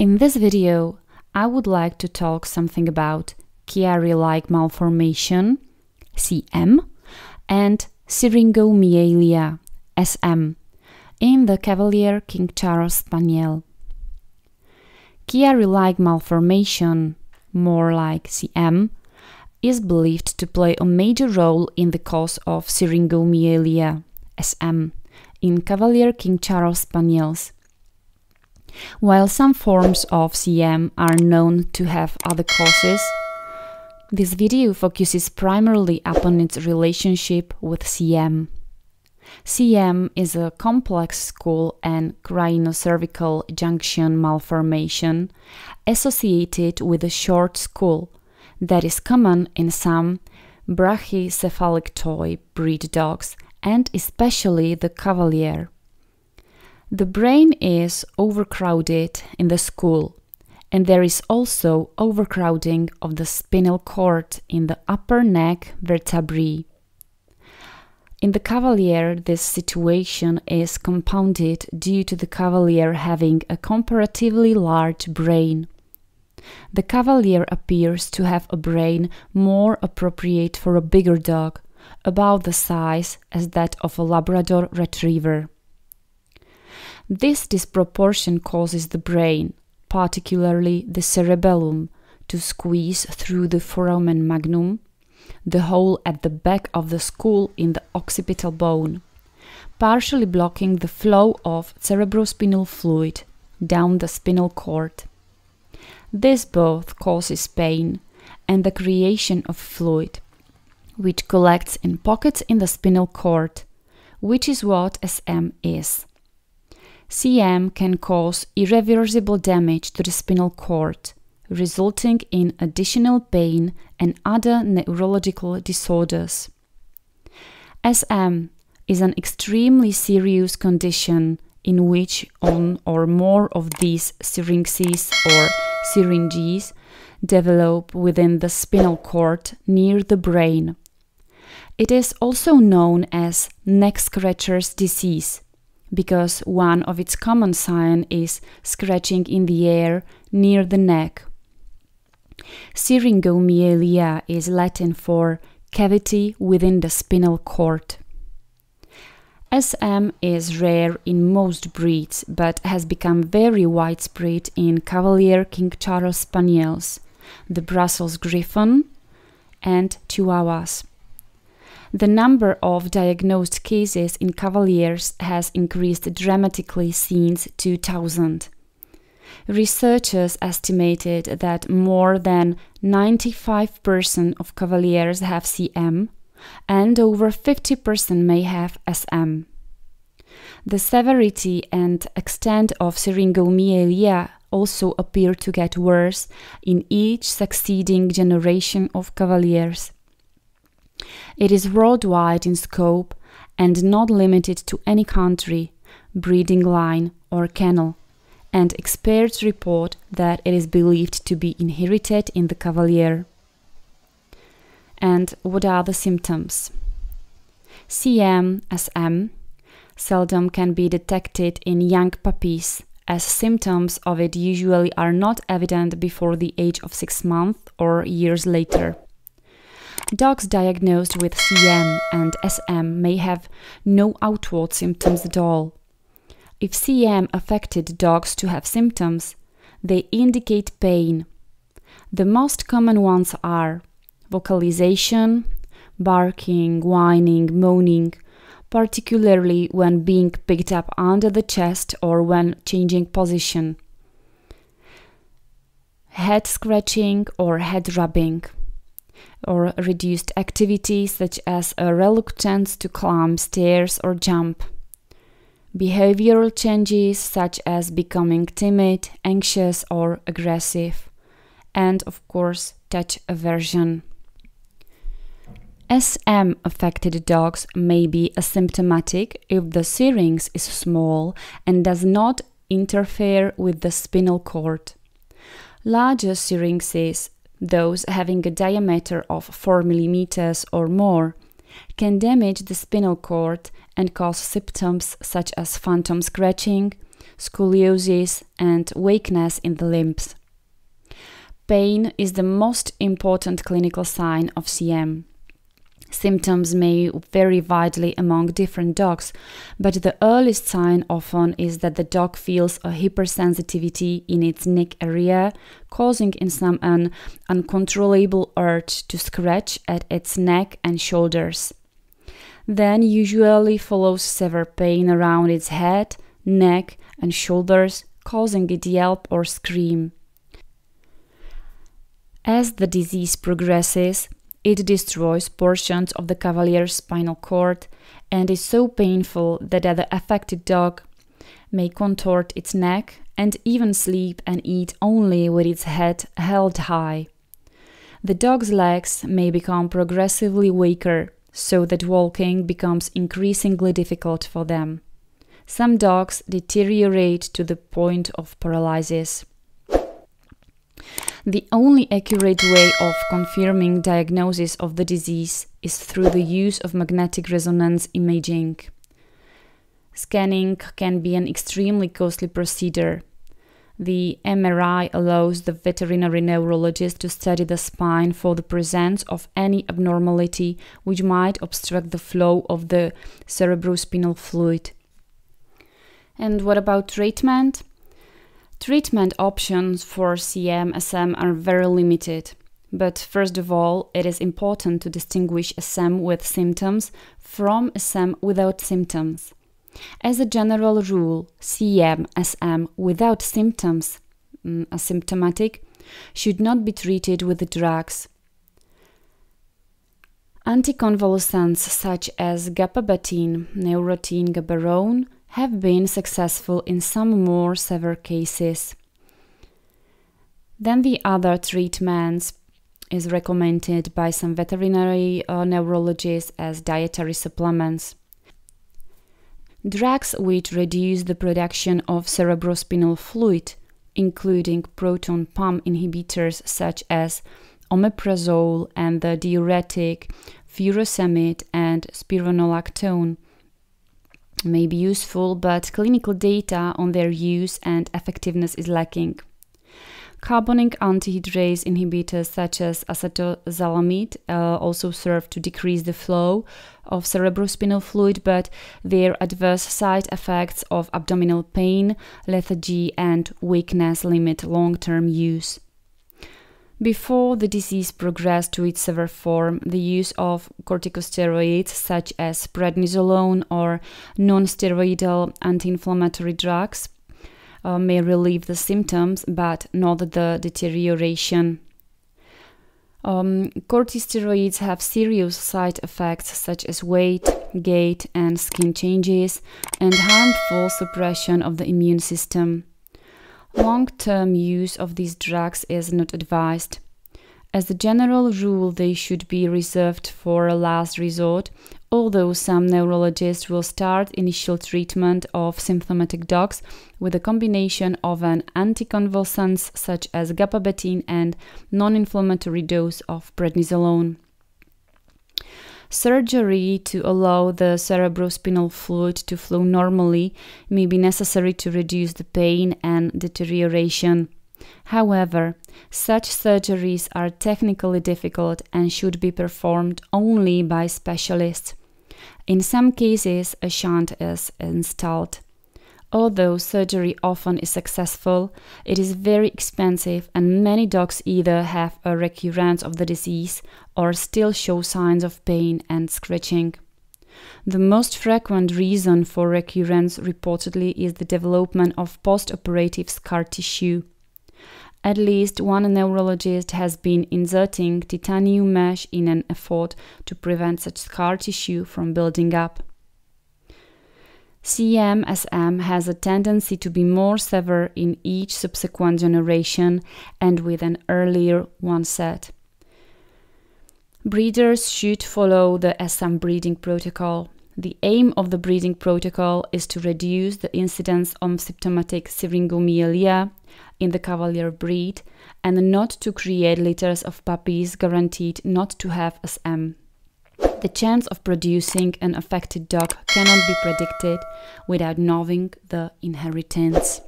In this video, I would like to talk something about Chiari-like malformation, CM, and Syringomyelia, SM, in the Cavalier King Charles Spaniel. Chiari-like malformation, more like CM, is believed to play a major role in the cause of Syringomyelia, SM, in Cavalier King Charles Spaniels. While some forms of CM are known to have other causes, this video focuses primarily upon its relationship with CM. CM is a complex skull and craniocervical junction malformation associated with a short skull that is common in some brachycephalic toy breed dogs and especially the Cavalier. The brain is overcrowded in the skull, and there is also overcrowding of the spinal cord in the upper neck vertebrae. In the Cavalier, this situation is compounded due to the Cavalier having a comparatively large brain. The Cavalier appears to have a brain more appropriate for a bigger dog, about the size as that of a Labrador retriever. This disproportion causes the brain, particularly the cerebellum, to squeeze through the foramen magnum, the hole at the back of the skull in the occipital bone, partially blocking the flow of cerebrospinal fluid down the spinal cord. This both causes pain and the creation of fluid, which collects in pockets in the spinal cord, which is what SM is. CM can cause irreversible damage to the spinal cord, resulting in additional pain and other neurological disorders. SM is an extremely serious condition in which one or more of these syringes or syringes develop within the spinal cord near the brain. It is also known as neck scratcher's disease because one of its common signs is scratching in the air near the neck. Syringomyelia is Latin for cavity within the spinal cord. SM is rare in most breeds but has become very widespread in Cavalier King Charles Spaniels, the Brussels Griffon, and Chihuahuas. The number of diagnosed cases in Cavaliers has increased dramatically since 2000. Researchers estimated that more than 95% of Cavaliers have CM and over 50% may have SM. The severity and extent of syringomyelia also appear to get worse in each succeeding generation of Cavaliers. It is worldwide in scope and not limited to any country, breeding line, or kennel, and experts report that it is believed to be inherited in the Cavalier. And what are the symptoms? CM SM seldom can be detected in young puppies, as symptoms of it usually are not evident before the age of six months or years later. Dogs diagnosed with CM and SM may have no outward symptoms at all. If CM affected dogs to have symptoms, they indicate pain. The most common ones are vocalization, barking, whining, moaning, particularly when being picked up under the chest or when changing position, head scratching or head rubbing or reduced activity such as a reluctance to climb stairs or jump. Behavioral changes such as becoming timid, anxious, or aggressive. And of course, touch aversion. SM affected dogs may be asymptomatic if the syrinx is small and does not interfere with the spinal cord. Larger syrinxes those having a diameter of 4 mm or more, can damage the spinal cord and cause symptoms such as phantom scratching, scoliosis, and weakness in the limbs. Pain is the most important clinical sign of CM. Symptoms may vary widely among different dogs, but the earliest sign often is that the dog feels a hypersensitivity in its neck area, causing in some an uncontrollable urge to scratch at its neck and shoulders. Then usually follows severe pain around its head, neck, and shoulders, causing it yelp or scream. As the disease progresses, it destroys portions of the cavalier's spinal cord and is so painful that the affected dog may contort its neck and even sleep and eat only with its head held high. The dog's legs may become progressively weaker so that walking becomes increasingly difficult for them. Some dogs deteriorate to the point of paralysis. The only accurate way of confirming diagnosis of the disease is through the use of magnetic resonance imaging. Scanning can be an extremely costly procedure. The MRI allows the veterinary neurologist to study the spine for the presence of any abnormality which might obstruct the flow of the cerebrospinal fluid. And what about treatment? Treatment options for CM-SM are very limited. But first of all, it is important to distinguish SM with symptoms from SM without symptoms. As a general rule, CM-SM without symptoms, mm, asymptomatic, should not be treated with drugs. Anticonvulsants such as gabapentin, Neurontin gabapentin, have been successful in some more severe cases. Then the other treatments is recommended by some veterinary uh, neurologists as dietary supplements. Drugs which reduce the production of cerebrospinal fluid, including proton pump inhibitors such as omeprazole and the diuretic furosemide and spironolactone, may be useful, but clinical data on their use and effectiveness is lacking. Carbonic anhydrase inhibitors such as acetazolamide uh, also serve to decrease the flow of cerebrospinal fluid, but their adverse side effects of abdominal pain, lethargy, and weakness limit long term use. Before the disease progressed to its severe form, the use of corticosteroids such as prednisolone or non-steroidal anti-inflammatory drugs uh, may relieve the symptoms but not the deterioration. Um, corticosteroids have serious side effects such as weight, gait, and skin changes, and harmful suppression of the immune system. Long term use of these drugs is not advised. As a general rule, they should be reserved for a last resort, although some neurologists will start initial treatment of symptomatic dogs with a combination of an anticonvulsant such as gabapentin and non inflammatory dose of prednisolone. Surgery to allow the cerebrospinal fluid to flow normally may be necessary to reduce the pain and deterioration. However, such surgeries are technically difficult and should be performed only by specialists. In some cases, a shunt is installed. Although surgery often is successful, it is very expensive, and many dogs either have a recurrence of the disease or still show signs of pain and scratching. The most frequent reason for recurrence reportedly is the development of post-operative scar tissue. At least one neurologist has been inserting titanium mesh in an effort to prevent such scar tissue from building up. CM-SM has a tendency to be more severe in each subsequent generation and with an earlier onset. Breeders should follow the SM breeding protocol. The aim of the breeding protocol is to reduce the incidence of symptomatic syringomyelia in the Cavalier breed and not to create litters of puppies guaranteed not to have SM. The chance of producing an affected dog cannot be predicted without knowing the inheritance.